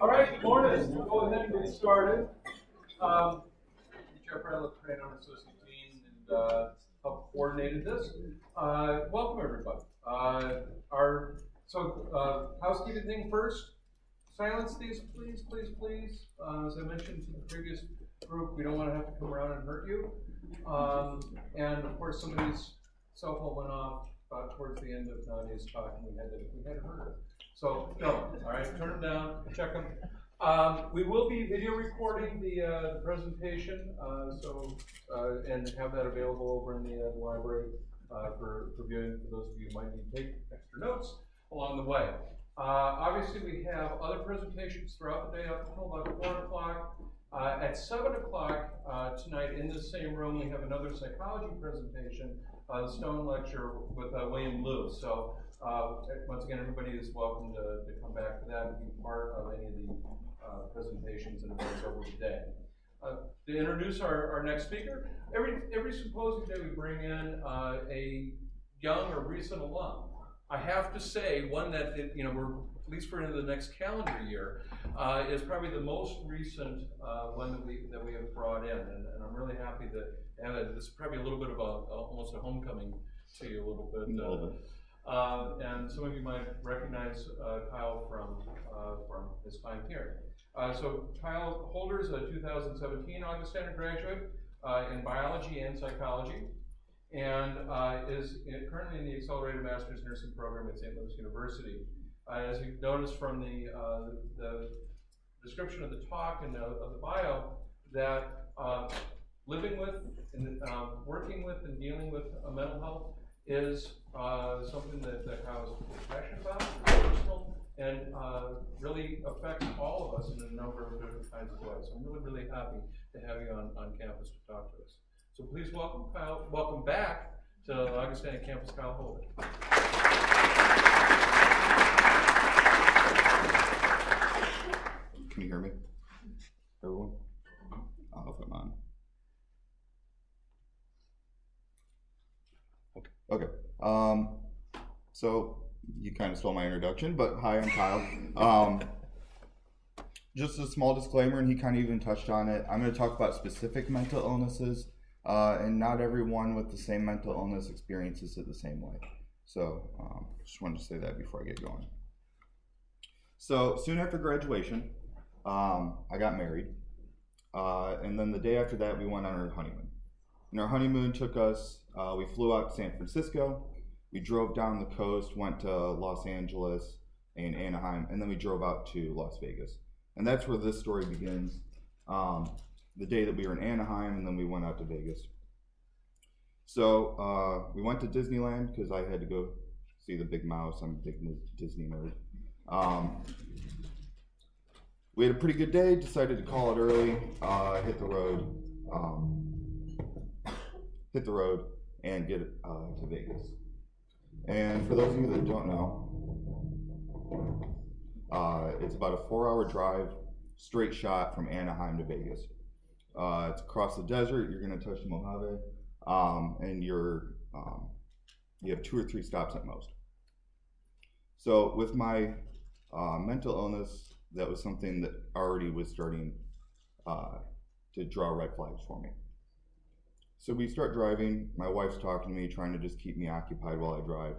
All right, good morning. We'll go ahead and get started. Um, Jeff Ratliff, Crane on Associate Dean, and uh, helped coordinated this. Uh, welcome, everybody. Uh, our so uh, housekeeping thing first. Silence these, please, please, please. Uh, as I mentioned to the previous group, we don't want to have to come around and hurt you. Um, and of course, somebody's cell phone went off uh, towards the end of Nadia's talk, and we had to we had to hurt her. So no, all right, turn them down, check them. Um, we will be video recording the, uh, the presentation, uh, so uh, and have that available over in the, uh, library uh, for, for viewing for those of you who might need to take extra notes along the way. Uh, obviously, we have other presentations throughout the day up until about four o'clock. At seven o'clock tonight, in the same room, we have another psychology presentation, the Stone Lecture with William Liu. So. Once again, everybody is welcome to, to come back for that and be part of any of the uh, presentations and events over the day. Uh, to introduce our, our next speaker, every, every symposium day we bring in uh, a young or recent alum. I have to say, one that, it, you know, we're at least for into the next calendar year, uh, is probably the most recent uh, one that we that we have brought in, and, and, I'm really happy that have it. This is probably a little bit of a, almost a homecoming to you a little bit. A little bit. Uh, and some of you might recognize uh, Kyle from uh, from his time here. Uh, so Kyle Holder is a 2017 Augustana graduate uh, in biology and psychology, and is in, currently in the Accelerated Master's Nursing Program at St. Louis University. as you've noticed from the, the description of the talk and of the bio, that living with and working with and dealing with mental health is uh, something that, that is passionate about, personal, and uh, really affects all of us in a number of different kinds of ways. I'm really, really happy to have you on, on campus to talk to us. So please welcome Kyle, welcome back to Augustana campus, Kyle Holder. Can you hear me? Everyone? I hope I'm on. Okay. Okay. Um, so you kind of stole my introduction, but hi, I'm Kyle. Um, just a small disclaimer, and he kind of even touched on it. I'm going to talk about specific mental illnesses, uh, and not everyone with the same mental illness experiences it the same way. So, um, just wanted to say that before I get going. So, soon after graduation, um, I got married, uh, and then the day after that, we went on our honeymoon. And our honeymoon took us, uh, we flew out to San Francisco, we drove down the coast, went to Los Angeles and Anaheim, and then we drove out to Las Vegas. And that's where this story begins. Um, the day that we were in Anaheim, and then we went out to Vegas. So uh, we went to Disneyland because I had to go see the Big Mouse. I'm a big Disney nerd. Um, we had a pretty good day. Decided to call it early. Uh, hit the road. Um, hit the road and get uh, to Vegas. And for those of you that don't know, uh, it's about a four hour drive, straight shot from Anaheim to Vegas. Uh, it's across the desert, you're going to touch the Mojave, um, and you're, um, you have two or three stops at most. So, with my uh, mental illness, that was something that already was starting uh, to draw red flags for me. So we start driving. My wife's talking to me, trying to just keep me occupied while I drive.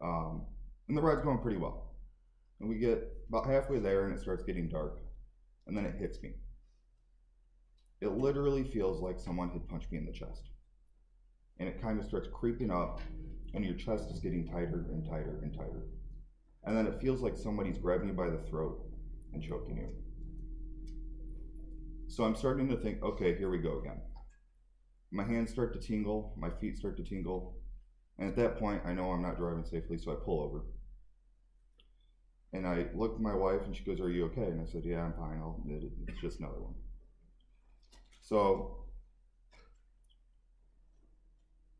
Um, and the ride's going pretty well. And we get about halfway there and it starts getting dark. And then it hits me. It literally feels like someone had punched me in the chest. And it kind of starts creeping up, and your chest is getting tighter and tighter and tighter. And then it feels like somebody's grabbing you by the throat and choking you. So I'm starting to think, okay, here we go again. My hands start to tingle, my feet start to tingle, and at that point, I know I'm not driving safely, so I pull over. And I look at my wife, and she goes, "Are you okay?" And I said, "Yeah, I'm fine. I'll. It's just another one." So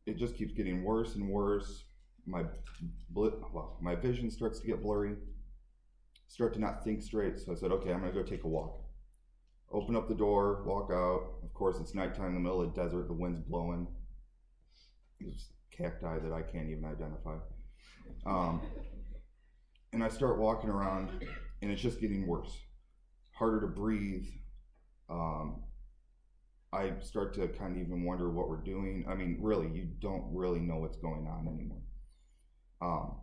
it just keeps getting worse and worse. My well, my vision starts to get blurry. Start to not think straight. So I said, "Okay, I'm gonna go take a walk." Open up the door, walk out. Course, it's nighttime in the middle of the desert. The wind's blowing. There's cacti that I can't even identify. Um, and I start walking around, and it's just getting worse. harder to breathe. Um, I start to kind of even wonder what we're doing. I mean, really, you don't really know what's going on anymore. Um,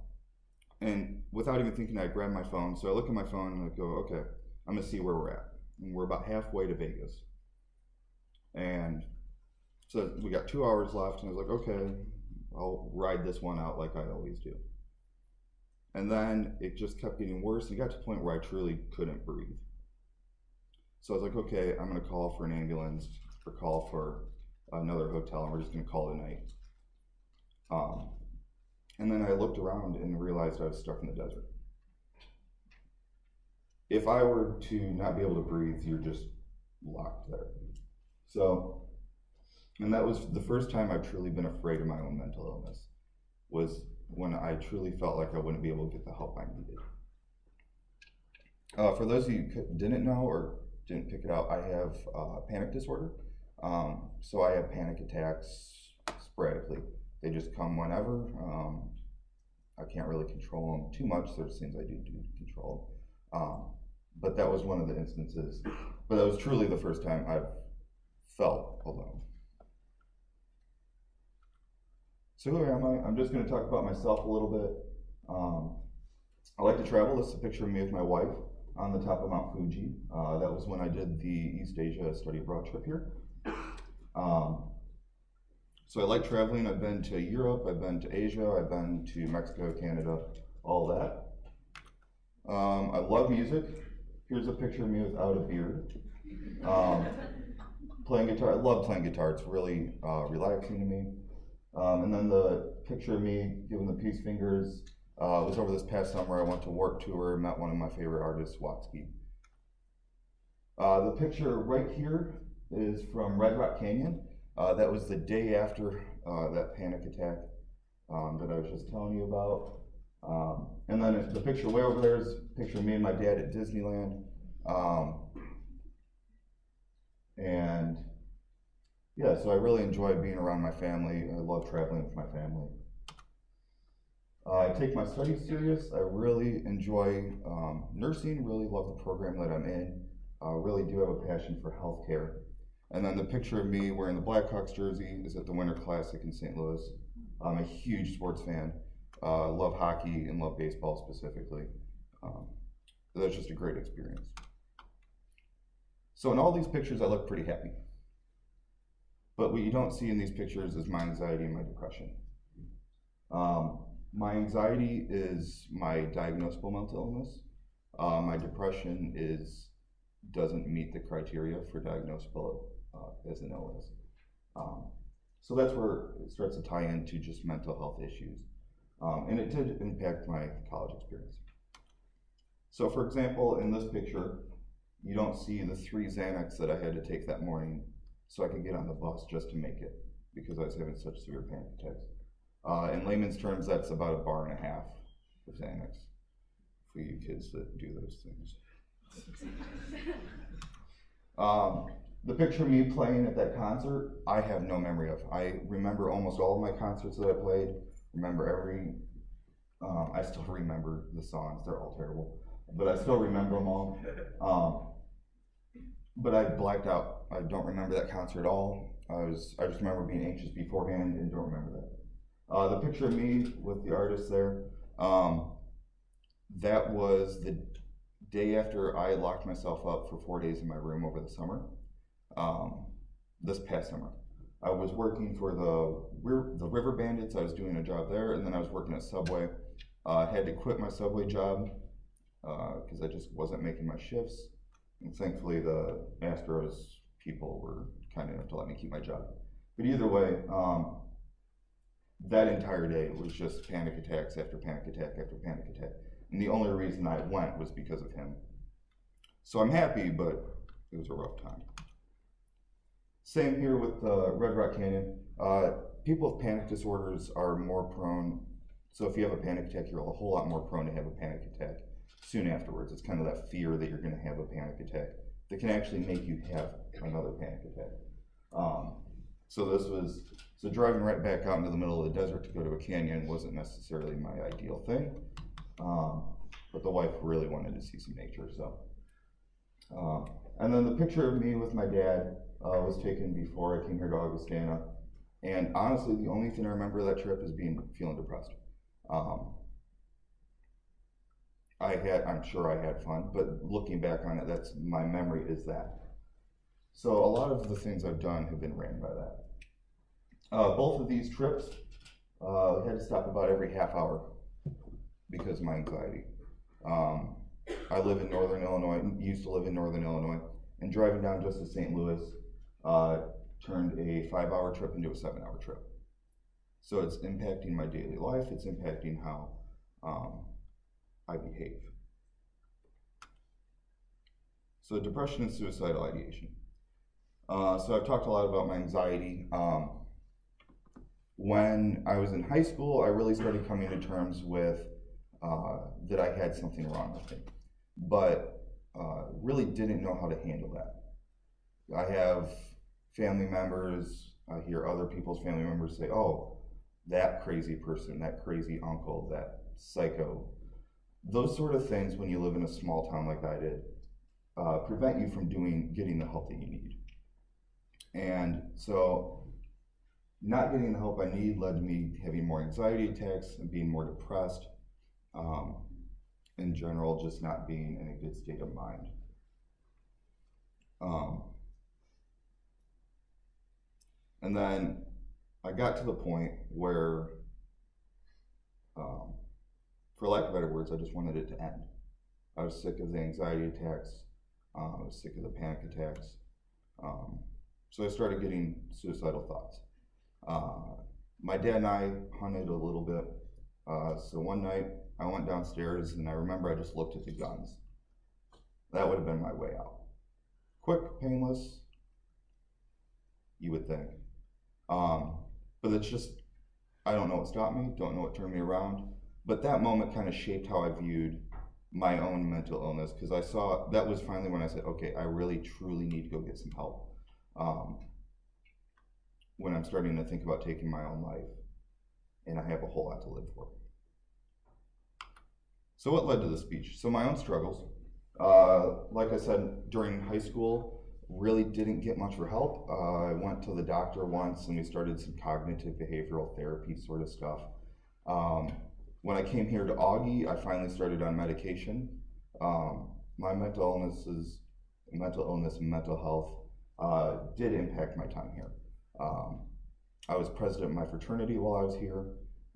and without even thinking, I grab my phone. So I look at my phone and I go, okay, I'm gonna see where we're at. And we're about halfway to Vegas. And so we got two hours left, and I was like, okay, I'll ride this one out like I always do. And then it just kept getting worse. and It got to the point where I truly couldn't breathe. So I was like, okay, I'm gonna call for an ambulance or call for another hotel, and we're just gonna call it a night. Um, and then I looked around and realized I was stuck in the desert. If I were to not be able to breathe, you're just locked there. So, and that was the first time I've truly been afraid of my own mental illness, was when I truly felt like I wouldn't be able to get the help I needed. Uh, for those of you who didn't know or didn't pick it out, I have uh, panic disorder. Um, so I have panic attacks sporadically. They just come whenever. Um, I can't really control them too much. There's things I do do control. Um, but that was one of the instances. But that was truly the first time I've felt alone. So who am I? I'm just going to talk about myself a little bit. Um, I like to travel. This is a picture of me with my wife on the top of Mount Fuji. Uh, that was when I did the East Asia study abroad trip here. Um, so I like traveling. I've been to Europe, I've been to Asia, I've been to Mexico, Canada, all that. Um, I love music. Here's a picture of me without a beard. Um, playing guitar, I love playing guitar. It's really uh, relaxing to me. Um, and then the picture of me giving the peace fingers uh, was over this past summer. I went to Warped Tour, and met one of my favorite artists, Watsky. Uh, the picture right here is from Red Rock Canyon. Uh, that was the day after uh, that panic attack um, that I was just telling you about. Um, and then the picture way over there is a picture of me and my dad at Disneyland. Um, and yeah, so I really enjoy being around my family. I love traveling with my family. Uh, I take my studies serious. I really enjoy um, nursing, really love the program that I'm in. I really do have a passion for healthcare. And then the picture of me wearing the Blackhawks jersey is at the Winter Classic in St. Louis. I'm a huge sports fan. Uh, love hockey and love baseball specifically. Um, that's just a great experience. So in all these pictures, I look pretty happy. But what you don't see in these pictures is my anxiety and my depression. Um, my anxiety is my diagnosable mental illness. Uh, my depression is doesn't meet the criteria for diagnosable uh, as an illness. Um, so that's where it starts to tie into just mental health issues. Um, and it did impact my college experience. So, for example, in this picture, you don't see the three Xanax that I had to take that morning so I could get on the bus just to make it because I was having such severe panic attacks. Uh, in layman's terms, that's about a bar and a half of Xanax for you kids that do those things. um, the picture of me playing at that concert, I have no memory of. I remember almost all of my concerts that I played. Remember every. Um, I still remember the songs. They're all terrible, but I still remember them all. Um, but I blacked out. I don't remember that concert at all. I was. I just remember being anxious beforehand and don't remember that. Uh, the picture of me with the artist there. Um, that was the day after I locked myself up for four days in my room over the summer um, this past summer. I was working for the the River Bandits. I was doing a job there, and then I was working at Subway. Uh, I had to quit my Subway job because uh, I just wasn't making my shifts. And thankfully, the Astros people were kind enough to let me keep my job. But either way, um, that entire day was just panic attacks after panic attack after panic attack. And the only reason I went was because of him. So I'm happy, but it was a rough time. Same here with uh, Red Rock Canyon. Uh, people with panic disorders are more prone. So if you have a panic attack, you're a whole lot more prone to have a panic attack soon afterwards. It's kind of that fear that you're going to have a panic attack that can actually make you have another panic attack. Um, so this was so driving right back out into the middle of the desert to go to a canyon wasn't necessarily my ideal thing, um, but the wife really wanted to see some nature. So Uh, and then the picture of me with my dad uh, was taken before I came here to Augustana. And honestly, the only thing I remember of that trip is being feeling depressed. Um, I had, I'm sure I had fun, but looking back on it, that's my memory is that. So a lot of the things I've done have been ran by that. Uh, both of these trips, uh, I had to stop about every half hour because of my anxiety. Um, I live in northern Illinois, used to live in northern Illinois, and driving down just to St. Louis uh, turned a five hour trip into a seven hour trip. So it's impacting my daily life, it's impacting how um, I behave. So, depression and suicidal ideation. Uh, so, I've talked a lot about my anxiety. Um, when I was in high school, I really started coming to terms with uh, that I had something wrong with me, but uh, really didn't know how to handle that. I have family members, I hear other people's family members say, oh, that crazy person, that crazy uncle, that psycho. Those sort of things, when you live in a small town like I did, uh, prevent you from doing getting the help that you need. And so, not getting the help I need led to me having more anxiety attacks and being more depressed. Um, in general, just not being in a good state of mind. Um, and then I got to the point where, um, for lack of better words, I just wanted it to end. I was sick of the anxiety attacks. Uh, I was sick of the panic attacks. Um, so I started getting suicidal thoughts. Uh, my dad and I hunted a little bit. Uh, so one night I went downstairs and I remember I just looked at the guns. That would have been my way out. Quick, painless, you would think. Um, but it's just, I don't know what stopped me, don't know what turned me around. But that moment kind of shaped how I viewed my own mental illness because I saw that was finally when I said, okay, I really truly need to go get some help. Um, when I'm starting to think about taking my own life and I have a whole lot to live for. So, what led to the speech? So, my own struggles. Uh, like I said, during high school, really didn't get much for help. Uh, I went to the doctor once and we started some cognitive behavioral therapy sort of stuff. Um, when I came here to Augie, I finally started on medication. Um, my mental illnesses, mental illness, and mental health uh, did impact my time here. Um, I was president of my fraternity while I was here,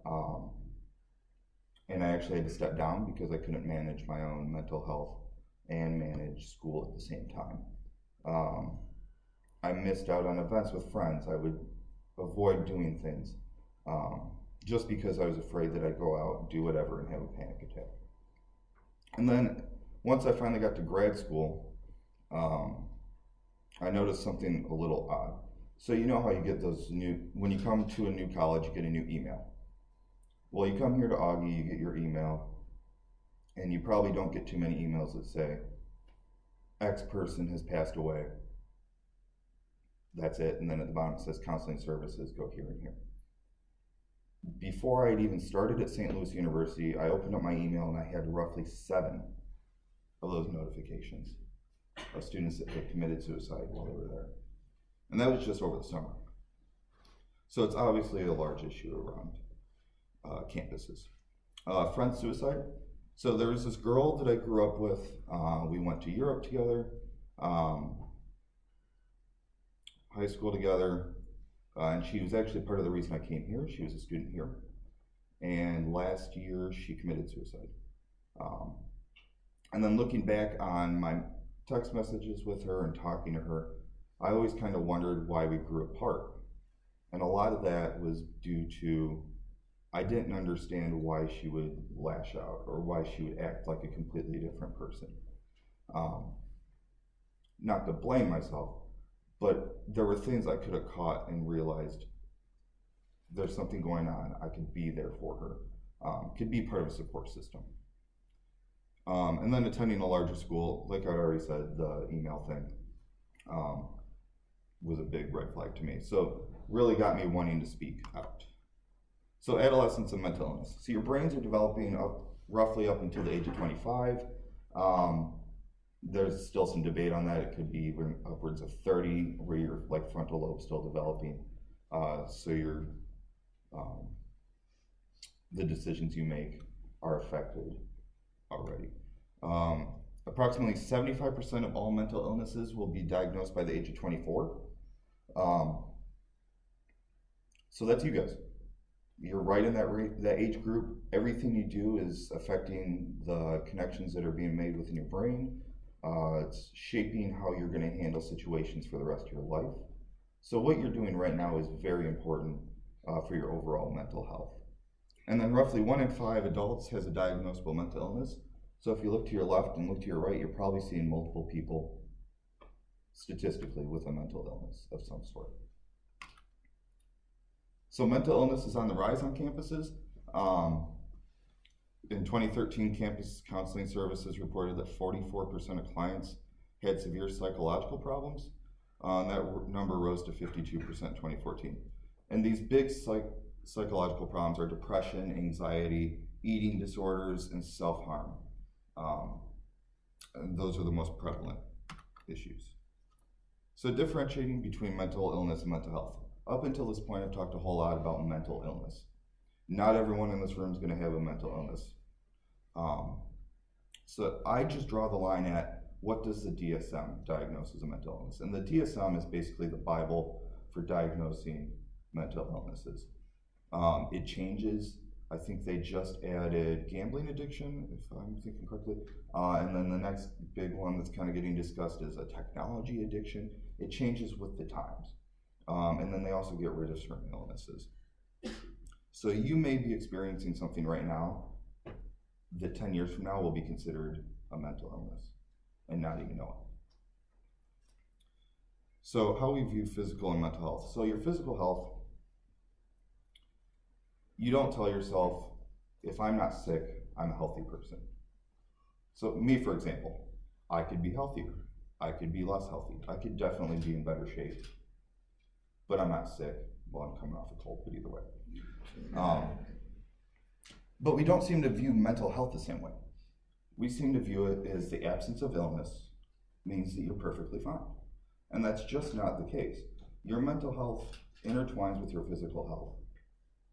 um, and I actually had to step down because I couldn't manage my own mental health and manage school at the same time. Um, I missed out on events with friends. I would avoid doing things um, just because I was afraid that I'd go out, and do whatever, and have a panic attack. And then once I finally got to grad school, um, I noticed something a little odd. So you know how you get those new when you come to a new college, you get a new email. Well, you come here to Augie, you get your email, and you probably don't get too many emails that say X person has passed away. That's it. And then at the bottom it says counseling services, go here and here. Before I had even started at St. Louis University, I opened up my email and I had roughly seven of those notifications of students that had committed suicide while they were there. And that was just over the summer. So it's obviously a large issue around uh, campuses. Uh, friend suicide, so there was this girl that I grew up with. Uh, we went to Europe together, um, high school together, uh, and she was actually part of the reason I came here. She was a student here, and last year she committed suicide. Um, and then looking back on my text messages with her and talking to her, I always kind of wondered why we grew apart. And a lot of that was due to I didn't understand why she would lash out or why she would act like a completely different person. Um, not to blame myself, but there were things I could have caught and realized there's something going on. I could be there for her, um, could be part of a support system. Um, and then attending a larger school, like I already said, the email thing um, was a big red flag to me. So, really got me wanting to speak out. So adolescence and mental illness. So your brains are developing up roughly up until the age of 25. Um, there's still some debate on that. It could be even upwards of 30, where your like frontal lobe still developing. Uh, so your um, the decisions you make are affected already. Um, approximately 75% of all mental illnesses will be diagnosed by the age of 24. Um, so that's you guys. You're right in that that age group. Everything you do is affecting the connections that are being made within your brain. Uh, it's shaping how you're going to handle situations for the rest of your life. So what you're doing right now is very important uh, for your overall mental health. And then roughly one in five adults has a diagnosable mental illness. So if you look to your left and look to your right, you're probably seeing multiple people statistically with a mental illness of some sort. So mental illness is on the rise on campuses. Um, in 2013, campus counseling services reported that 44% of clients had severe psychological problems. Uh, and that r- number rose to 52% in 2014. And these big psych- psychological problems are depression, anxiety, eating disorders, and self harm. Um, and those are the most prevalent issues. So, differentiating between mental illness and mental health. Up until this point, I've talked a whole lot about mental illness. Not everyone in this room is going to have a mental illness. Um, so, I just draw the line at what does the DSM diagnose as a mental illness? And the DSM is basically the Bible for diagnosing mental illnesses. Um, it changes. I think they just added gambling addiction, if I'm thinking correctly. Uh, and then the next big one that's kind of getting discussed is a technology addiction. It changes with the times. Um, and then they also get rid of certain illnesses. So you may be experiencing something right now that 10 years from now will be considered a mental illness and not even know it. So, how we view physical and mental health. So, your physical health, you don't tell yourself, if I'm not sick, I'm a healthy person. So, me, for example, I could be healthier. I could be less healthy. I could definitely be in better shape. But I'm not sick. Well, I'm coming off a cold, but either way. Um, but we don't seem to view mental health the same way. We seem to view it as the absence of illness means that you're perfectly fine. And that's just not the case. Your mental health intertwines with your physical health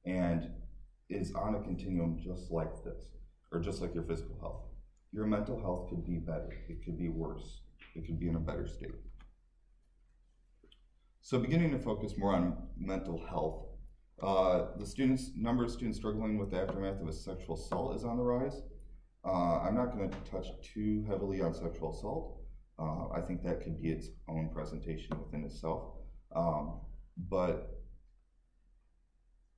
and is on a continuum just like this, or just like your physical health. Your mental health could be better, it could be worse, it could be in a better state. So, beginning to focus more on mental health, uh, the students number of students struggling with the aftermath of a sexual assault is on the rise. Uh, I'm not going to touch too heavily on sexual assault. Uh, I think that could be its own presentation within itself. Um, but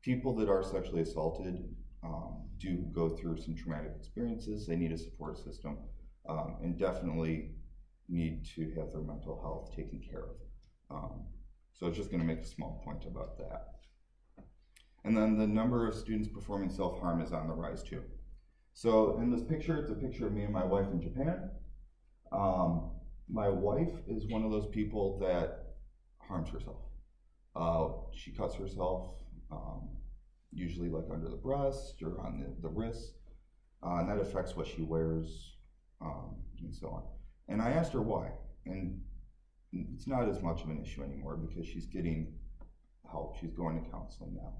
people that are sexually assaulted um, do go through some traumatic experiences. They need a support system um, and definitely need to have their mental health taken care of. Um, so it's just going to make a small point about that. And then the number of students performing self harm is on the rise too. So in this picture, it's a picture of me and my wife in Japan. Um, my wife is one of those people that harms herself. Uh, she cuts herself, um, usually like under the breast or on the, the wrist, uh, and that affects what she wears um, and so on. And I asked her why, and it's not as much of an issue anymore because she's getting help. She's going to counseling now.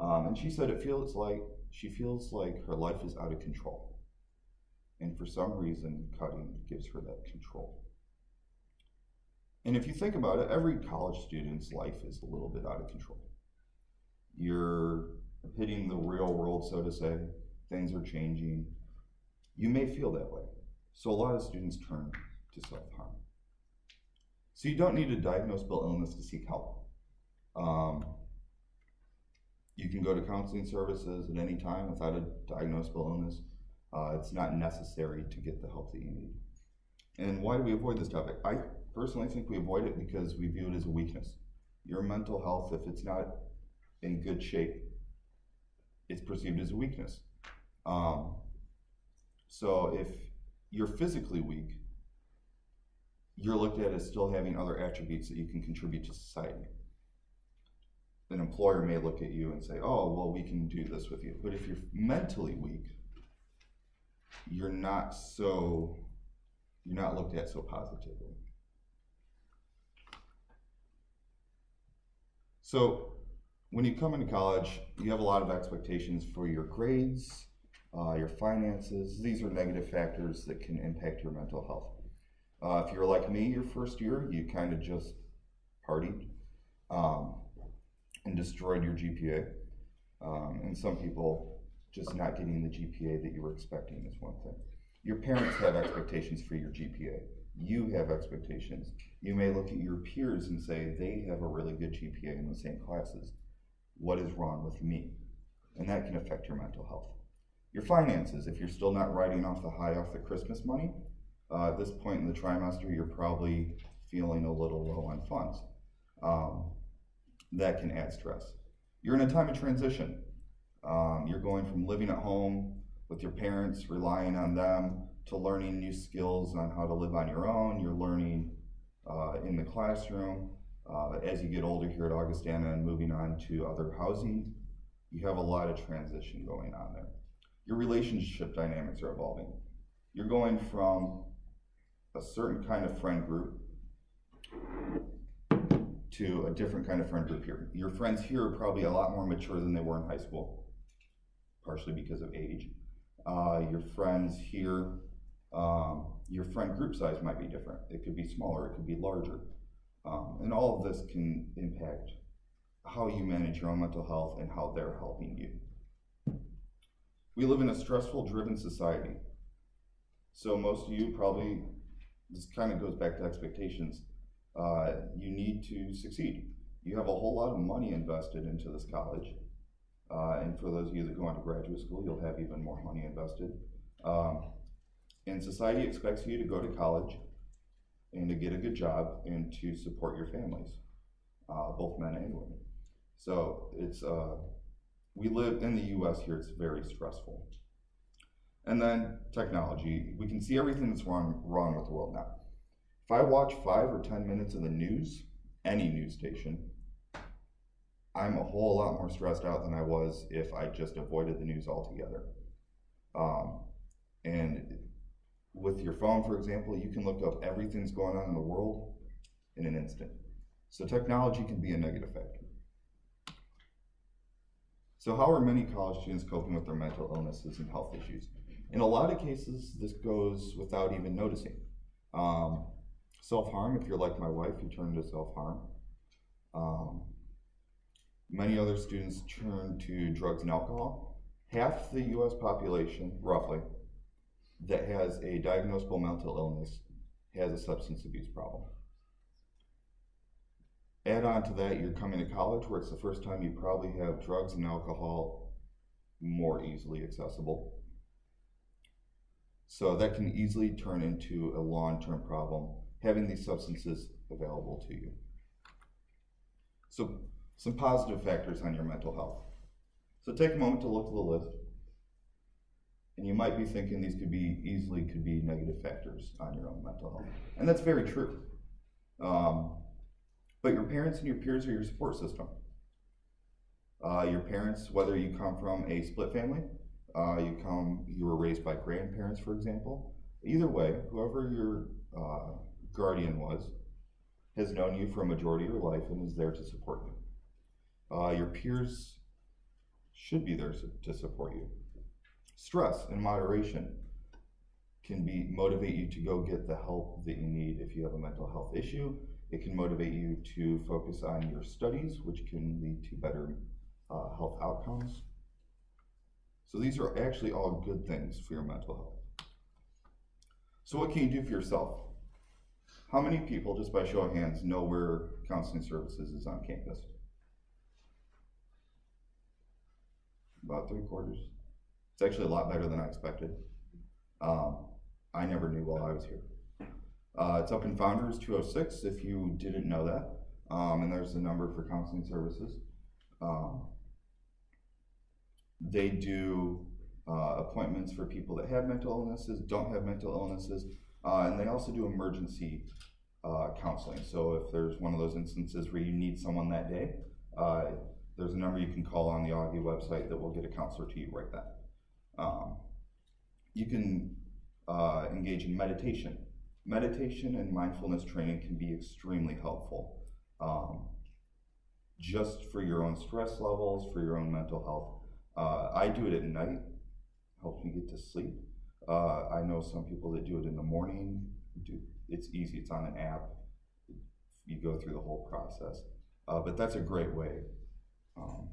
Um, and she said it feels like she feels like her life is out of control. And for some reason, cutting gives her that control. And if you think about it, every college student's life is a little bit out of control. You're hitting the real world, so to say. Things are changing. You may feel that way. So a lot of students turn to self harm. So you don't need a diagnosable illness to seek help. Um, you can go to counseling services at any time without a diagnosable illness. Uh, it's not necessary to get the help that you need. And why do we avoid this topic? I personally think we avoid it because we view it as a weakness. Your mental health, if it's not in good shape, it's perceived as a weakness. Um, so if you're physically weak, you're looked at as still having other attributes that you can contribute to society. An employer may look at you and say, oh, well, we can do this with you. But if you're mentally weak, you're not so you're not looked at so positively. So, when you come into college, you have a lot of expectations for your grades, uh, your finances. These are negative factors that can impact your mental health. Uh, if you're like me, your first year, you kind of just partied um, and destroyed your GPA. Um, and some people just not getting the GPA that you were expecting is one thing. Your parents have expectations for your GPA. You have expectations. You may look at your peers and say they have a really good GPA in the same classes. What is wrong with me? And that can affect your mental health. Your finances, if you're still not writing off the high off the Christmas money, uh, at this point in the trimester, you're probably feeling a little low on funds. Um, that can add stress. You're in a time of transition. Um, you're going from living at home with your parents, relying on them, to learning new skills on how to live on your own. You're learning uh, in the classroom. Uh, as you get older here at Augustana and moving on to other housing, you have a lot of transition going on there. Your relationship dynamics are evolving. You're going from a certain kind of friend group to a different kind of friend group here. Your friends here are probably a lot more mature than they were in high school, partially because of age. Uh, your friends here, um, your friend group size might be different. It could be smaller, it could be larger. Um, and all of this can impact how you manage your own mental health and how they're helping you. We live in a stressful, driven society. So most of you probably, this kind of goes back to expectations uh, you need to succeed. You have a whole lot of money invested into this college. Uh, and for those of you that go on to graduate school, you'll have even more money invested. Um, and society expects you to go to college and to get a good job and to support your families, uh, both men and women. So it's, uh, we live in the US here, it's very stressful. And then technology, we can see everything that's wrong, wrong with the world now. If I watch five or 10 minutes of the news, any news station, I'm a whole lot more stressed out than I was if I just avoided the news altogether. Um, and with your phone, for example, you can look up everything's going on in the world in an instant. So technology can be a negative factor. So how are many college students coping with their mental illnesses and health issues? In a lot of cases, this goes without even noticing. Um, Self harm, if you're like my wife, you turn to self harm. Um, many other students turn to drugs and alcohol. Half the US population, roughly, that has a diagnosable mental illness has a substance abuse problem. Add on to that, you're coming to college where it's the first time you probably have drugs and alcohol more easily accessible. So that can easily turn into a long term problem having these substances available to you. So, some positive factors on your mental health. So, take a moment to look at the list. And you might be thinking these could be easily could be negative factors on your own mental health. And that's very true. Um, but your parents and your peers are your support system. Uh, your parents, whether you come from a split family, uh, you come, you were raised by grandparents, for example. Either way, whoever your uh, guardian was, has known you for a majority of your life and is there to support you. Uh, your peers should be there to support you. Stress and moderation can be motivate you to go get the help that you need if you have a mental health issue. It can motivate you to focus on your studies, which can lead to better uh, health outcomes. So these are actually all good things for your mental health. So what can you do for yourself? How many people, just by show of hands, know where counseling services is on campus? About three quarters. It's actually a lot better than I expected. Um, I never knew while I was here. Uh, it's up in Founders 206 if you didn't know that. Um, and there's the number for counseling services. Um, they do uh, appointments for people that have mental illnesses, don't have mental illnesses, uh, and they also do emergency uh, counseling. So if there's one of those instances where you need someone that day, uh, there's a number you can call on the Augie website that will get a counselor to you right then. Um, you can uh, engage in meditation. meditation and mindfulness training can be extremely helpful. Um, just for your own stress levels, for your own mental health. Uh, I do it at night, helps me get to sleep. Uh, I know some people that do it in the morning. It's easy, it's on an app. You go through the whole process. Uh, but that's a great way um,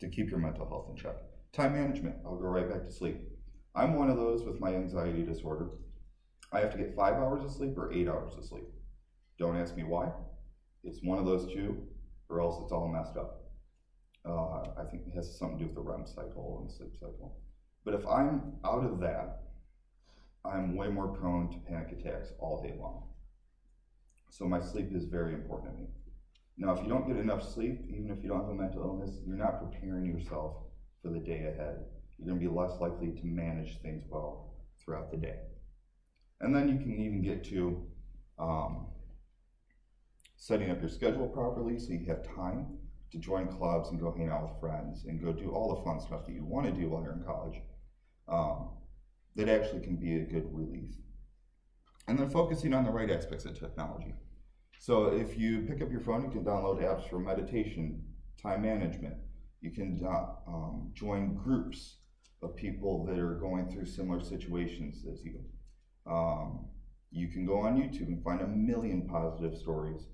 to keep your mental health in check. Time management, I'll go right back to sleep. I'm one of those with my anxiety disorder. I have to get five hours of sleep or eight hours of sleep. Don't ask me why. It's one of those two, or else it's all messed up. Uh, I think it has something to do with the REM cycle and sleep cycle. But if I'm out of that, I'm way more prone to panic attacks all day long. So my sleep is very important to me. Now, if you don't get enough sleep, even if you don't have a mental illness, you're not preparing yourself for the day ahead. You're going to be less likely to manage things well throughout the day. And then you can even get to um, setting up your schedule properly so you have time to join clubs and go hang out with friends and go do all the fun stuff that you want to do while you're in college. Um, that actually can be a good relief. And then focusing on the right aspects of technology. So if you pick up your phone, you can download apps for meditation, time management. You can um, join groups of people that are going through similar situations as you. Um, you can go on YouTube and find a million positive stories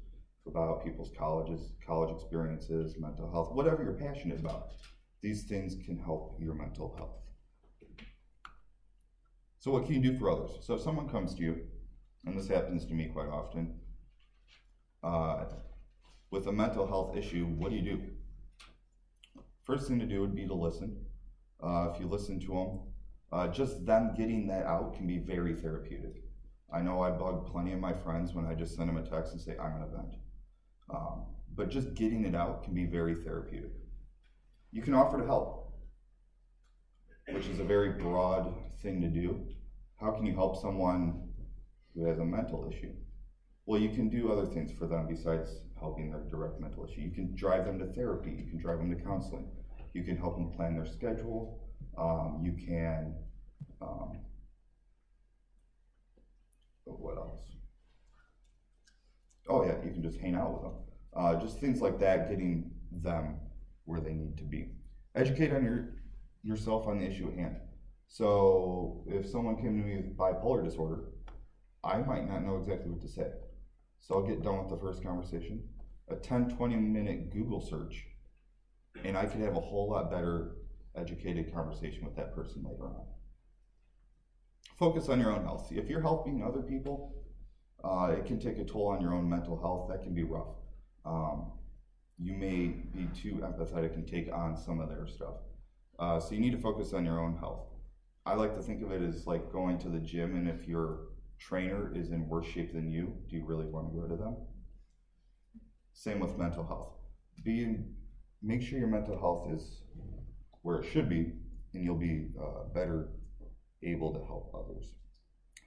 about people's colleges, college experiences, mental health, whatever you're passionate about. These things can help your mental health. So, what can you do for others? So, if someone comes to you, and this happens to me quite often, uh, with a mental health issue, what do you do? First thing to do would be to listen. Uh, if you listen to them, uh, just them getting that out can be very therapeutic. I know I bug plenty of my friends when I just send them a text and say, I'm an event. Um, but just getting it out can be very therapeutic. You can offer to help, which is a very broad thing to do. How can you help someone who has a mental issue? Well, you can do other things for them besides helping their direct mental issue. You can drive them to therapy, you can drive them to counseling, you can help them plan their schedule, um, you can, um, what else? Oh yeah, you can just hang out with them. Uh, just things like that, getting them where they need to be. Educate on your yourself on the issue at hand. So if someone came to me with bipolar disorder, I might not know exactly what to say. So I'll get done with the first conversation, a 10, 20 minute Google search, and I could have a whole lot better educated conversation with that person later on. Focus on your own health. If you're helping other people, uh, it can take a toll on your own mental health. That can be rough. Um, you may be too empathetic and take on some of their stuff. Uh, so you need to focus on your own health. I like to think of it as like going to the gym, and if your trainer is in worse shape than you, do you really want to go to them? Same with mental health. Be make sure your mental health is where it should be, and you'll be uh, better able to help others.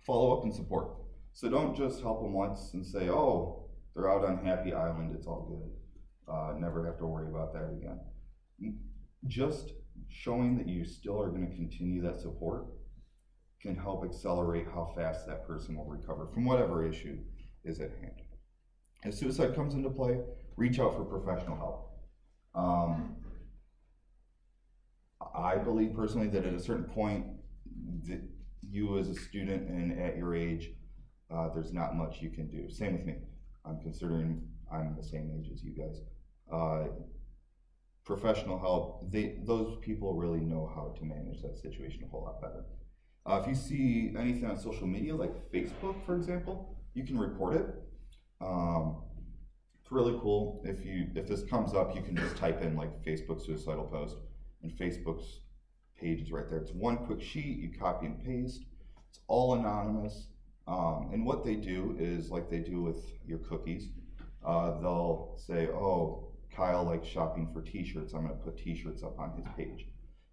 Follow up and support. So don't just help them once and say, oh, they're out on Happy Island, it's all good. Uh, never have to worry about that again. Just showing that you still are going to continue that support can help accelerate how fast that person will recover from whatever issue is at hand. If suicide comes into play, reach out for professional help. Um, I believe personally that at a certain point, that you as a student and at your age, uh, there's not much you can do. Same with me. I'm considering I'm the same age as you guys. Uh, professional help, they those people really know how to manage that situation a whole lot better. Uh, if you see anything on social media, like Facebook, for example, you can report it. Um, it's really cool. If you if this comes up, you can just type in like Facebook suicidal post, and Facebook's page is right there. It's one quick sheet. You copy and paste. It's all anonymous. Um, and what they do is like they do with your cookies. Uh, they'll say, "Oh, Kyle likes shopping for T-shirts. I'm going to put T-shirts up on his page."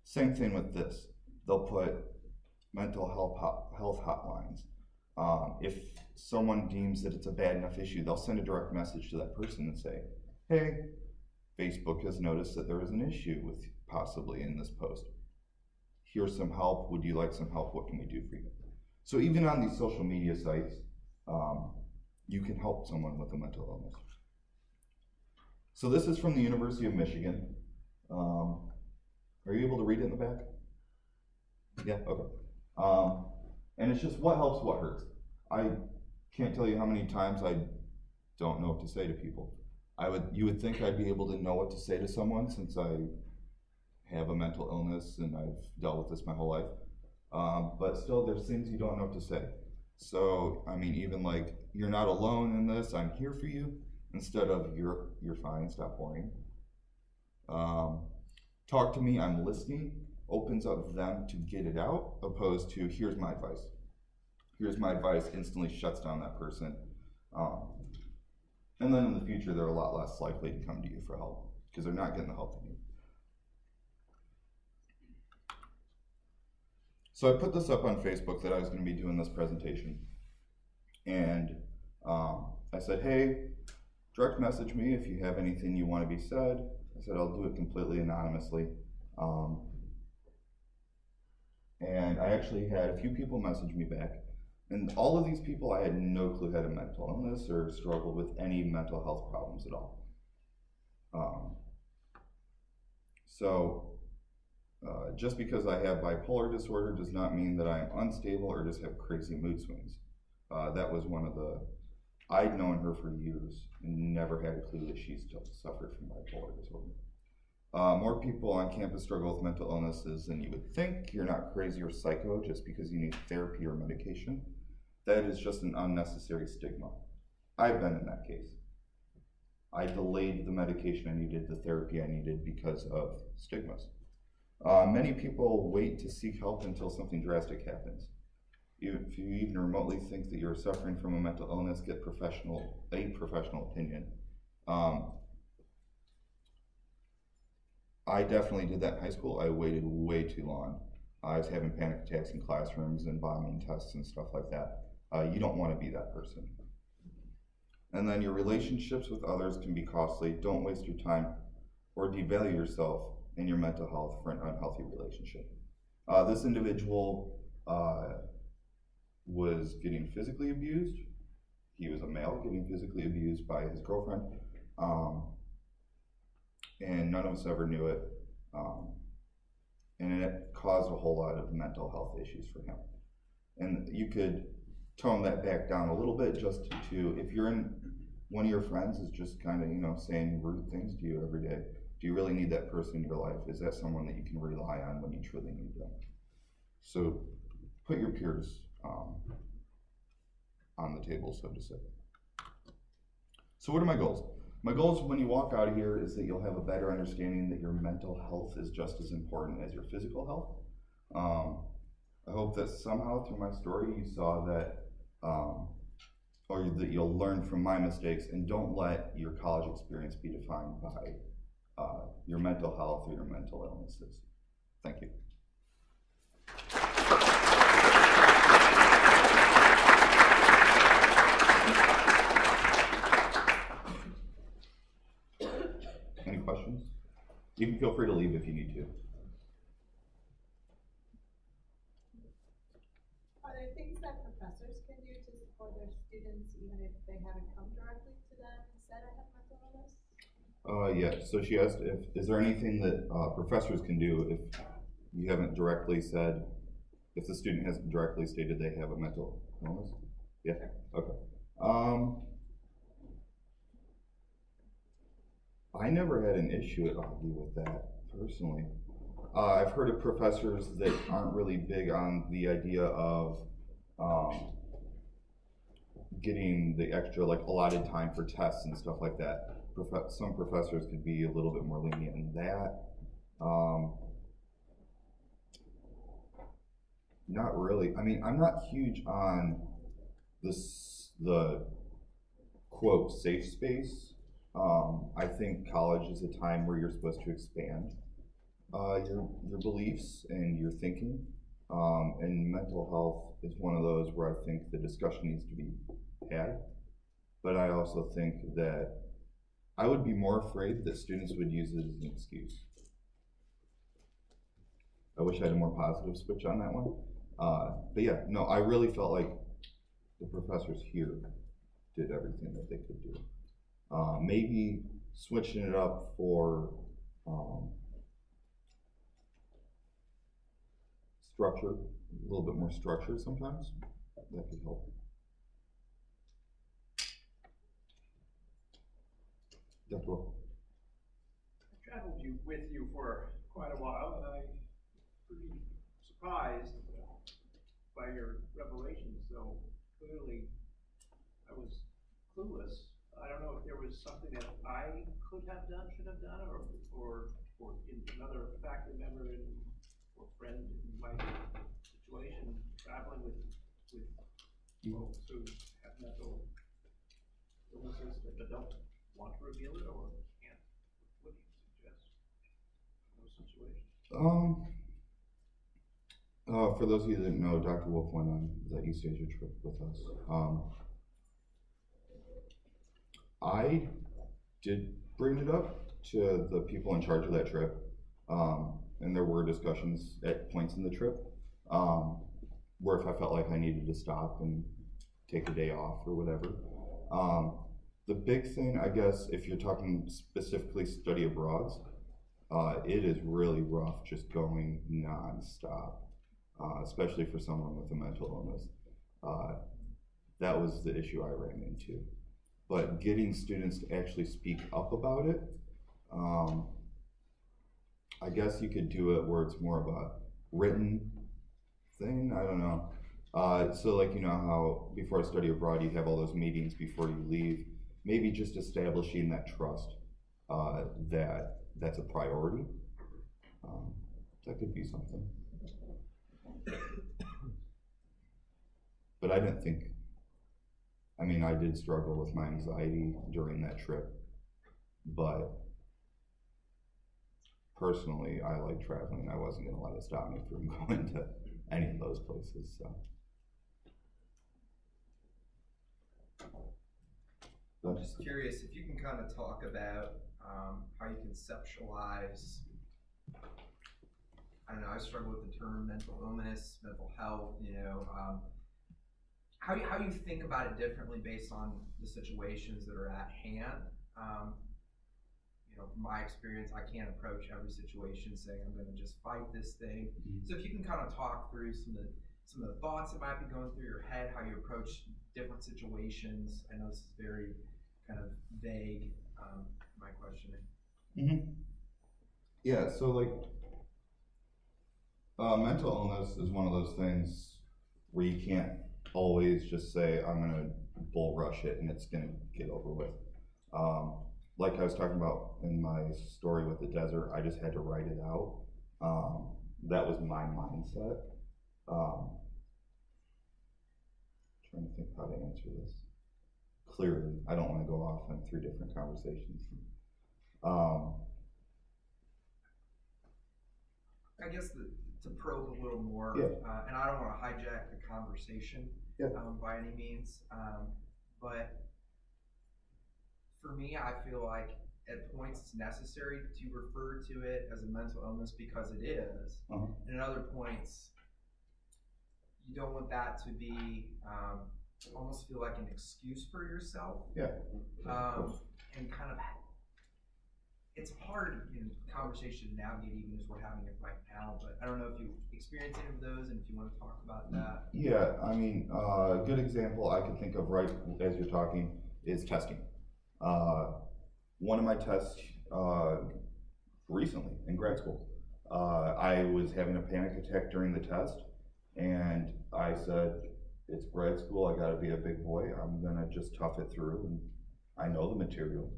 Same thing with this. They'll put mental health health hotlines. Um, if someone deems that it's a bad enough issue, they'll send a direct message to that person and say, "Hey, Facebook has noticed that there is an issue with possibly in this post. Here's some help. Would you like some help? What can we do for you?" So even on these social media sites, um, you can help someone with a mental illness. So this is from the University of Michigan. Um, are you able to read it in the back? Yeah, okay. Um, and it's just what helps, what hurts. I can't tell you how many times I don't know what to say to people. I would, you would think I'd be able to know what to say to someone since I have a mental illness and I've dealt with this my whole life. Um, but still, there's things you don't know what to say. So, I mean, even like, you're not alone in this, I'm here for you, instead of you're, you're fine, stop worrying. Um, talk to me, I'm listening, opens up them to get it out, opposed to here's my advice. Here's my advice, instantly shuts down that person. Um, and then in the future, they're a lot less likely to come to you for help because they're not getting the help they need. So I put this up on Facebook that I was going to be doing this presentation. And um, I said, hey, direct message me if you have anything you want to be said. I said, I'll do it completely anonymously. Um, and I actually had a few people message me back. And all of these people, I had no clue had a mental illness or struggled with any mental health problems at all. Um, so, uh, just because I have bipolar disorder does not mean that I'm unstable or just have crazy mood swings. Uh, that was one of the, I'd known her for years and never had a clue that she still suffered from bipolar disorder. Uh, more people on campus struggle with mental illnesses than you would think. You're not crazy or psycho just because you need therapy or medication. That is just an unnecessary stigma. I've been in that case. I delayed the medication I needed, the therapy I needed because of stigmas. Uh, many people wait to seek help until something drastic happens. If you even remotely think that you're suffering from a mental illness, get professional a professional opinion. Um, I definitely did that in high school. I waited way too long. I was having panic attacks in classrooms and bombing tests and stuff like that. Uh, you don't want to be that person. And then your relationships with others can be costly. Don't waste your time or devalue yourself and your mental health for an unhealthy relationship. Uh, this individual uh, was getting physically abused. He was a male getting physically abused by his girlfriend. Um, and none of us ever knew it. Um, and it caused a whole lot of mental health issues for him. And you could tone that back down a little bit just to, to if you're in one of your friends is just kind of you know saying rude things to you every day do you really need that person in your life is that someone that you can rely on when you truly need them so put your peers um, on the table so to say so what are my goals my goals when you walk out of here is that you'll have a better understanding that your mental health is just as important as your physical health um, i hope that somehow through my story you saw that um, or that you'll learn from my mistakes and don't let your college experience be defined by uh, your mental health or your mental illnesses. Thank you. Any questions? You can feel free to leave if you need to. Are there things that professors can do to support their students even if they haven't come directly to them and said I have mental illness? Uh, yeah, so she asked if, is there anything that uh, professors can do if you haven't directly said, if the student hasn't directly stated they have a mental illness? Yeah, okay. Um, I never had an issue at Augie with that personally. Uh, I've heard of professors that aren't really big on the idea of um, getting the extra, like allotted time for tests and stuff like that. Prof- some professors could be a little bit more lenient in that. Um, not really. I mean, I'm not huge on this the quote safe space. Um, I think college is a time where you're supposed to expand uh, your your beliefs and your thinking. Um, and mental health is one of those where I think the discussion needs to be had. But I also think that I would be more afraid that students would use it as an excuse. I wish I had a more positive switch on that one. Uh, but yeah, no, I really felt like the professors here did everything that they could do. Uh, maybe switching it up for, um, structure, a little bit more structure sometimes, that could help. Dr. Wolf? I traveled you, with you for quite a while, and I'm pretty surprised by your revelations, though clearly I was clueless. I don't know if there was something that I could have done, should have done, or, or, or in another faculty member in, or friend in my situation, traveling with, with folks who have mental illnesses that don't want to reveal it or can't. What do you suggest in those situations? Um, uh, for those of you that know, Dr. Wolf went on the East Asia trip with us. Um, I did bring it up to the people in charge of that trip, um, and there were discussions at points in the trip um, where if I felt like I needed to stop and take a day off or whatever. Um, the big thing, I guess, if you're talking specifically study abroad, uh, it is really rough just going nonstop, uh, especially for someone with a mental illness. Uh, that was the issue I ran into. But getting students to actually speak up about it, um, I guess you could do it where it's more of a written thing. I don't know. Uh, so, like, you know how before a study abroad, you have all those meetings before you leave. Maybe just establishing that trust uh, that that's a priority. Um, that could be something. But I didn't think, I mean, I did struggle with my anxiety during that trip, but personally, I like traveling. I wasn't going to let it stop me from going to any of those places, so. I'm just curious if you can kind of talk about um, how you conceptualize. I don't know. I struggle with the term mental illness, mental health. You know, um, how you, how you think about it differently based on the situations that are at hand. Um, you know, from my experience, I can't approach every situation saying I'm going to just fight this thing. Mhm. So if you can kind of talk through some of the some of the thoughts that might be going through your head, how you approach different situations. I know this is very kind of vague. Um, my questioning. Mm-hmm. Yeah, so like, uh, mental illness is one of those things where you can't always just say, I'm gonna bull rush it and it's gonna get over with. Um, like I was talking about in my story with the desert, I just had to write it out. Um, that was my mindset. Um, trying to think how to answer this clearly. I don't want to go off on three different conversations. Um, I guess the, to probe a little more, Yeah. uh, and I don't want to hijack the conversation Yeah. um, by any means, um, but for me, I feel like at points it's necessary to refer to it as a mental illness because it is, Uh-huh. and at other points, you don't want that to be um, almost feel like an excuse for yourself yeah. um, and kind of it's hard in conversation to navigate even as we're having it right now but i don't know if you experience any of those and if you want to talk about that Yeah, I mean, uh, a good example I could think of right as you're talking is testing. Uh, one of my tests uh, recently in grad school, uh, I was having a panic attack during the test, and I said, "It's grad school. I got to be a big boy. I'm gonna just tough it through, and I know the material."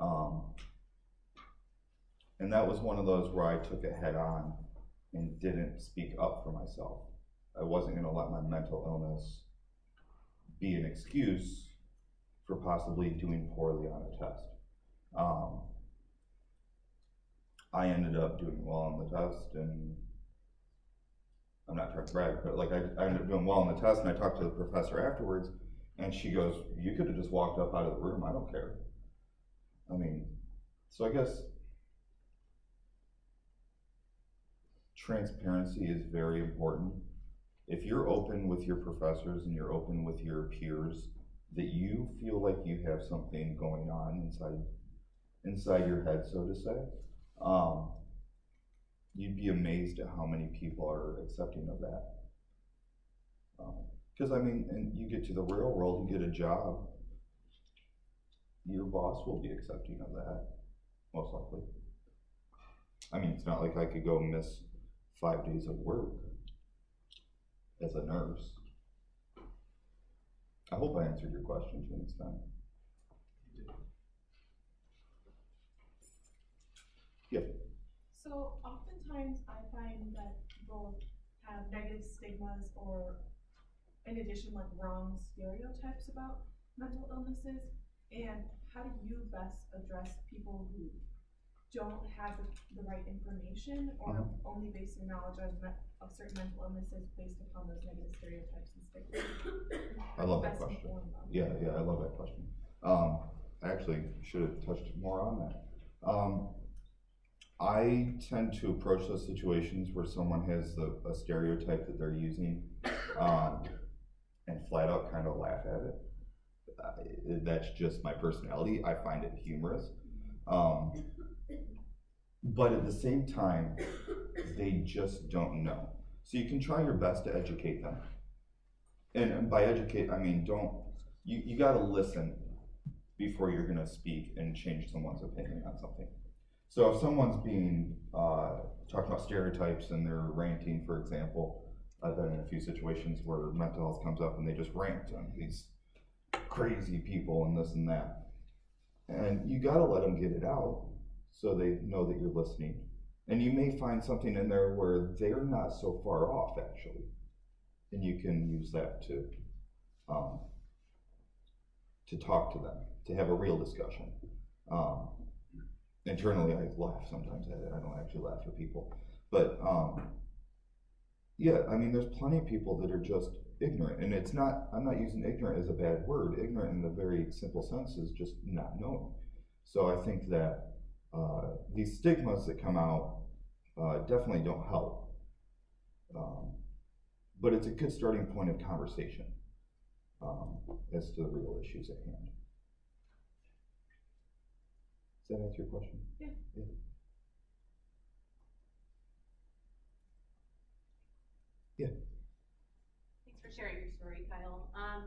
Um, and that was one of those where I took it head on and didn't speak up for myself. I wasn't going to let my mental illness be an excuse for possibly doing poorly on a test. Um, I ended up doing well on the test, and I'm not trying to brag, but like I, I ended up doing well on the test, and I talked to the professor afterwards, and she goes, "You could have just walked up out of the room. I don't care." I mean, so I guess transparency is very important If you're open with your professors and you're open with your peers, that you feel like you have something going on inside inside your head, so to say, um, you'd be amazed at how many people are accepting of that. Because I mean, and you get to the real world, you get a job, your boss will be accepting of that, most likely. I mean, it's not like I could go miss five days of work as a nurse. I hope I answered your question to an extent. So oftentimes I find that people have negative stigmas or in addition like wrong stereotypes about mental illnesses. And how do you best address people who don't have the, the right information or Mhm. only base their knowledge of, me- of certain mental illnesses based upon those negative stereotypes and stigmas? I love that Best question. inform them? Yeah, yeah, I love that question. Um, I actually should have touched more on that. Um, I tend to approach those situations where someone has the, a stereotype that they're using, um, and flat out kind of laugh at it. Uh, that's just my personality. I find it humorous. Um, but at the same time, they just don't know. So you can try your best to educate them. And by educate, I mean don't you, you got to listen before you're going to speak and change someone's opinion on something. So if someone's being uh, talking about stereotypes and they're ranting, for example, I've been in a few situations where mental health comes up and they just rant on these crazy people and this and that. And you got to let them get it out so they know that you're listening. And you may find something in there where they're not so far off, actually. And you can use that to um, to talk to them, to have a real discussion. Um, internally, I laugh sometimes at it. I don't actually laugh at people, but um, yeah, I mean, there's plenty of people that are just ignorant, and it's not. I'm not using ignorant as a bad word. Ignorant, in the very simple sense, is just not knowing. So I think that uh, these stigmas that come out uh, definitely don't help. Um, but it's a good starting point of conversation um, as to the real issues at hand. Does that answer your question? Yeah. Yeah. Yeah. Thanks for sharing your story, Kyle. Um,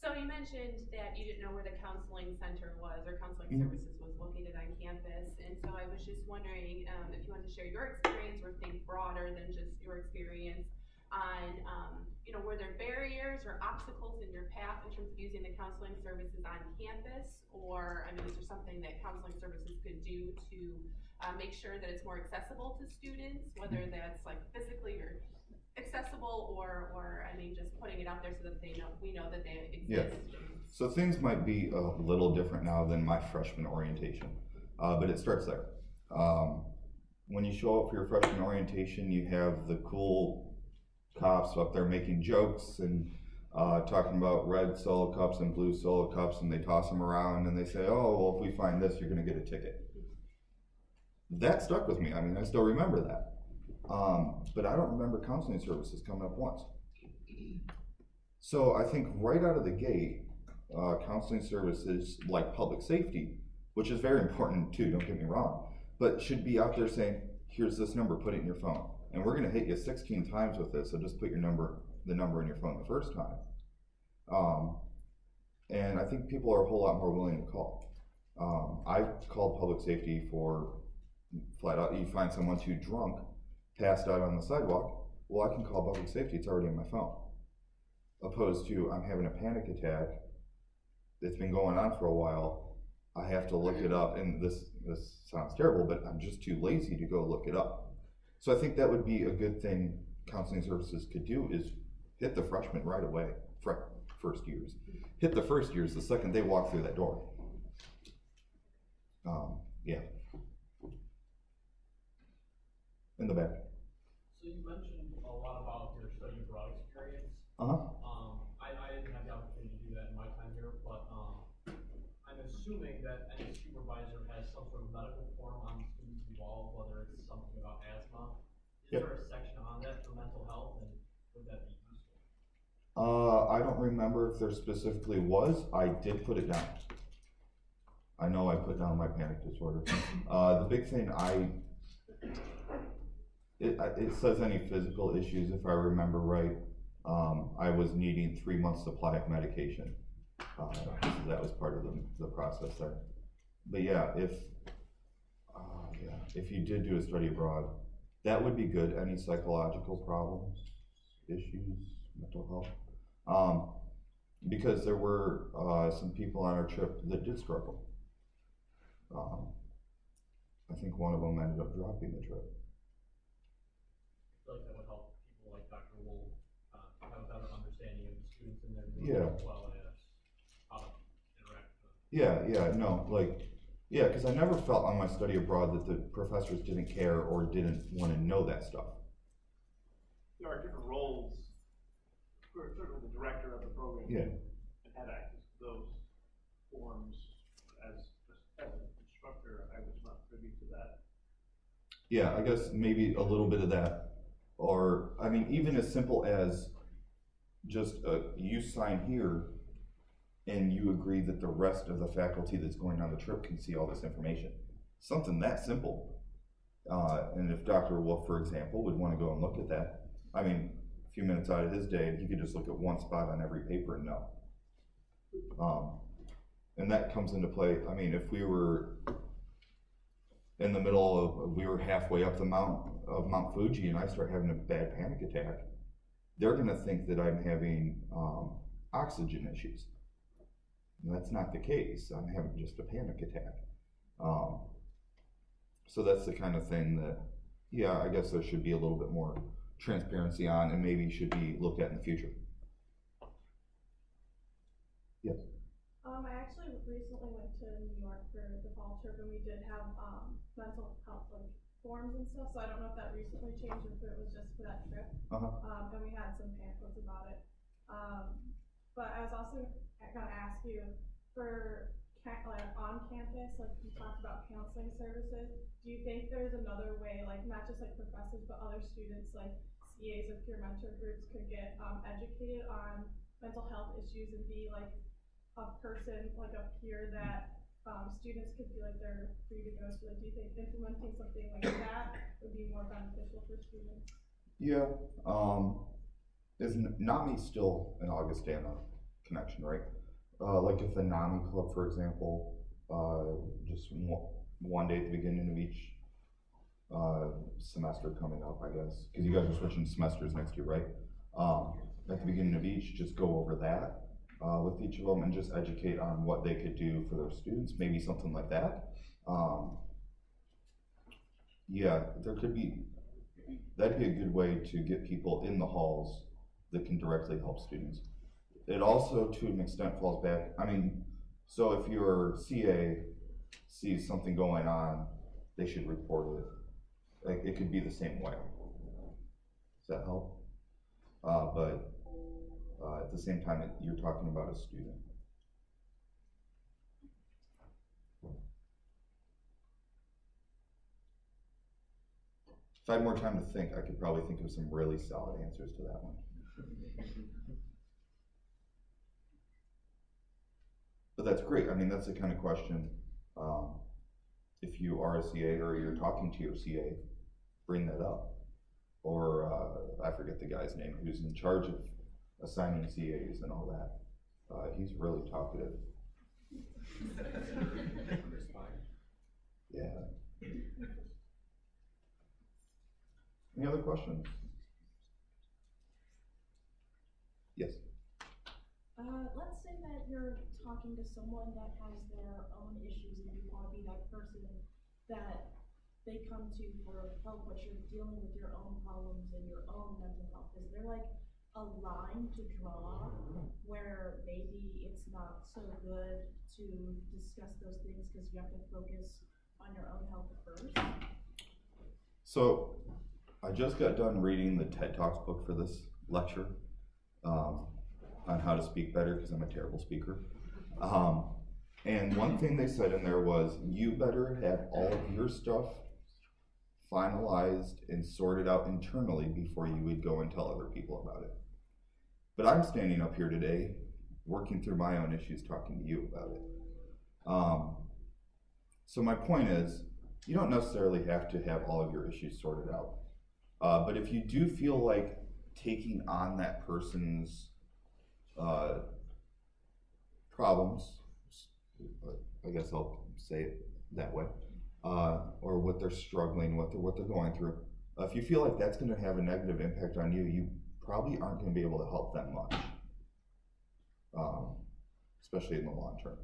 so you mentioned that you didn't know where the counseling center was or counseling Mhm. services was located on campus. And so I was just wondering, um, if you wanted to share your experience or think broader than just your experience on, um, you know, were there barriers or obstacles in your path in terms of using the counseling services on campus? Or, I mean, is there something that counseling services could do to, uh, make sure that it's more accessible to students? Whether that's like physically or accessible or, or, I mean, just putting it out there so that they know, we know that they exist. So things might be a little different now than my freshman orientation, uh, but it starts there. Um, when you show up for your freshman orientation, you have the cool cops up there making jokes and uh, talking about red solo cups and blue solo cups, and they toss them around and they say, "Oh, well, if we find this, you're going to get a ticket." That stuck with me. I mean, I still remember that. Um, but I don't remember counseling services coming up once. So I think right out of the gate, uh, counseling services like public safety, which is very important too, don't get me wrong, but should be out there saying, here's this number, put it in your phone. And we're gonna hit you sixteen times with this, so just put your number, the number in your phone the first time. Um, and I think people are a whole lot more willing to call. Um, I've called public safety for flat out, you find someone too drunk, passed out on the sidewalk, well, I can call public safety, it's already on my phone. Opposed to, I'm having a panic attack, it's been going on for a while, I have to look it up, and this, this sounds terrible, but I'm just too lazy to go look it up. So I think that would be a good thing counseling services could do is hit the freshmen right away, first years. Hit the first years the second they walk through that door. Um, yeah. In the back. So you mentioned a lot about your study abroad experience. Uh-huh. Um, I, I didn't have the opportunity to do that in my time here, but, um, I'm assuming that any supervisor has some sort of medical form on the students involved, whether it's something about asthma. Is Yep. there a section on that for mental health, and would that be useful? Uh, I don't remember if there specifically was. I did put it down. I know I put down my panic disorder. Uh, the big thing I, it, it says any physical issues, if I remember right. Um, I was needing three months supply of medication. Uh, so that was part of the, the process there. But yeah, if, uh, yeah, if you did do a study abroad, that would be good. Any psychological problems, issues, mental health? Um, because there were, uh, some people on our trip that did struggle. Um, I think one of them ended up dropping the trip. I feel like that would help people like Dr. Wolf, uh, have a better understanding of the students and their Yeah. as well as how to interact with. Yeah, yeah, no, like, yeah, because I never felt on my study abroad that the professors didn't care or didn't want to know that stuff. There are different roles for certainly the director of the program. Yeah. And had access to those forms as, as an instructor, I was not privy to that. Yeah, I guess maybe a little bit of that, or, I mean, even as simple as just, uh, you sign here and you agree that the rest of the faculty that's going on the trip can see all this information. Something that simple. Uh, and if Dr. Wolf, for example, would wanna go and look at that, I mean, a few minutes out of his day, he could just look at one spot on every paper and know. Um, and that comes into play, I mean, if we were in the middle of, we were halfway up the mount of Mount Fuji and I start having a bad panic attack, they're gonna think that I'm having, um, oxygen issues. And that's not the case. I'm having just a panic attack. Um, so that's the kind of thing that, yeah, I guess there should be a little bit more transparency on and maybe should be looked at in the future. Yes. Um, I actually recently went to New York for the fall trip and we did have, um, mental health like forums and stuff, so I don't know if that recently changed or if it was just for that trip. Uh-huh. Um, and we had some pamphlets about it. Um, but I was also gonna ask you, for ca- like on campus, like you talked about counseling services, do you think there's another way, like not just like professors, but other students, like CAs or peer mentor groups could get, um, educated on mental health issues and be like a person, like a peer that, um, students could feel like they're free to go to, like, do you think implementing something like that would be more beneficial for students? Yeah, um, is NAMI still an Augustana connection, right? Uh, like if the NAMI club, for example, uh, just one, one day at the beginning of each uh, semester coming up, I guess, because you guys are switching semesters next year, right? Um, at the beginning of each, just go over that uh, with each of them and just educate on what they could do for their students, maybe something like that. Um, yeah, there could be that'd be a good way to get people in the halls that can directly help students. It also, to an extent, falls back. I mean, so if your CA sees something going on, they should report it. Like it could be the same way. Does that help? Uh, but uh, at the same time, it, you're talking about a student. If I had more time to think, I could probably think of some really solid answers to that one. But that's great. I mean, that's the kind of question, um, if you are a CA or you're talking to your CA, bring that up. Or, uh, I forget the guy's name who's in charge of assigning CAs and all that. Uh, he's really talkative. Yeah. Any other questions? Yes. Uh, let's say that you're talking to someone that has their own issues and you wanna be that person that they come to for help, but you're dealing with your own problems and your own mental health. Is there like a line to draw where maybe it's not so good to discuss those things because you have to focus on your own health first? So, I just got done reading the TED Talks book for this lecture um, on how to speak better because I'm a terrible speaker. Um, and one thing they said in there was you better have all of your stuff finalized and sorted out internally before you would go and tell other people about it. But I'm standing up here today, working through my own issues, talking to you about it. Um, so my point is, you don't necessarily have to have all of your issues sorted out. Uh, but if you do feel like taking on that person's uh, problems, I guess I'll say it that way, uh, or what they're struggling with or what they're going through. Uh, if you feel like that's going to have a negative impact on you, you probably aren't going to be able to help them much, um, especially in the long term.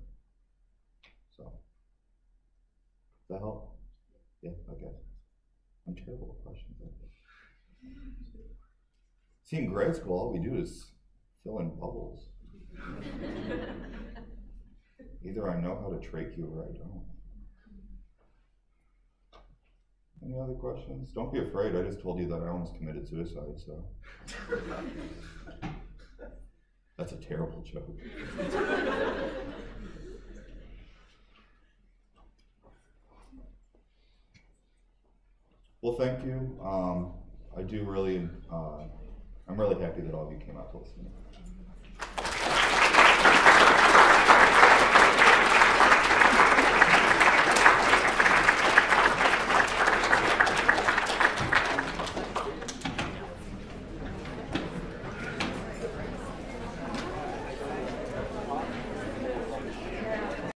So, does that help? Yeah, okay. I'm terrible at questions. See, in grad school, all we do is fill in bubbles. Either I know how to trach you or I don't. Any other questions? Don't be afraid. I just told you that I almost committed suicide, so. That's a terrible joke. Well, thank you. Um, I do really, uh, I'm really happy that all of you came out to listen.